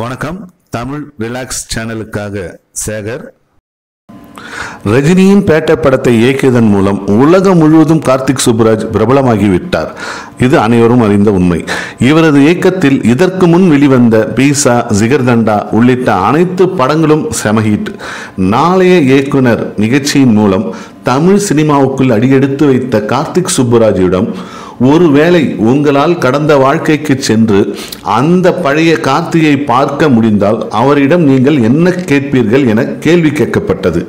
வணக்கம். தமிழ் ரிலாக்ஸ் சேனலுக்காக சேகர். ரஜினியின் பேட்டை படத்தை இயக்கியதன் மூலம் உலகம் முழுவதும் கார்த்திக் சுப்புராஜ் பிரபலமாகிவிட்டார். இது அனைவரும் அறிந்த உண்மை. இவரது இயக்கத்தில் இதற்கு முன் வெளிவந்த பீசா ஜிகர்தண்டா உள்ளிட்ட அனைத்து படங்களும் செமஹிட் நாளைய இயக்குனர் நிகழ்ச்சியின் மூலம் தமிழ் சினிமாவுக்குள் அடியெடுத்து வைத்த கார்த்திக் சுப்புராஜிடம் ஒருவேளை உங்களால் கடந்த வாழ்க்கைக்கு சென்று அந்த பழைய கார்த்தியை பார்க்க முடிந்தால் அவரிடம் நீங்கள் என்ன கேட்பீர்கள் என கேள்வி கேட்கப்பட்டது.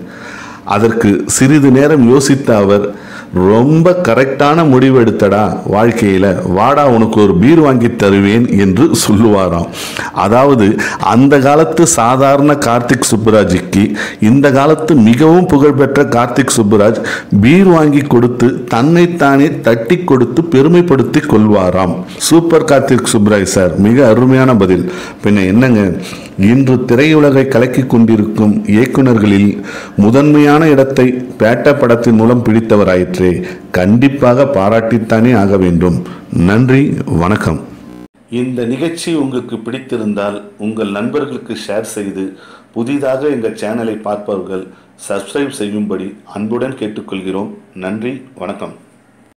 அதற்கு சிறிது நேரம் யோசித்த அவர் ரொம்ப கரெக்டான முடிவு எடுத்தடா வாழ்க்கையில். வாடா உனக்கு ஒரு பீர் வாங்கி தருவேன் என்று சொல்லுவாராம். அதாவது அந்த காலத்து சாதாரண கார்த்திக் சுப்புராஜுக்கு இந்த காலத்து மிகவும் புகழ்பெற்ற கார்த்திக் சுப்புராஜ் பீர் வாங்கி கொடுத்து தன்னைத்தானே தட்டி கொடுத்து பெருமைப்படுத்தி கொள்வாராம். சூப்பர் கார்த்திக் சுப்புராஜ் சார் மிக அருமையான பதில். பின்ன என்னங்க இன்று திரையுலகை கலக்கிக் கொண்டிருக்கும் இயக்குனர்களில் முதன்மையான இடத்தை பேட்ட படத்தின் மூலம் பிடித்தவராயிற்றே. கண்டிப்பாக பாராட்டித்தானே ஆக வேண்டும். நன்றி வணக்கம். இந்த நிகழ்ச்சி உங்களுக்கு பிடித்திருந்தால் உங்கள் நண்பர்களுக்கு ஷேர் செய்து புதிதாக எங்கள் சேனலை பார்ப்பவர்கள் சப்ஸ்கிரைப் செய்யும்படி அன்புடன் கேட்டுக்கொள்கிறோம். நன்றி வணக்கம்.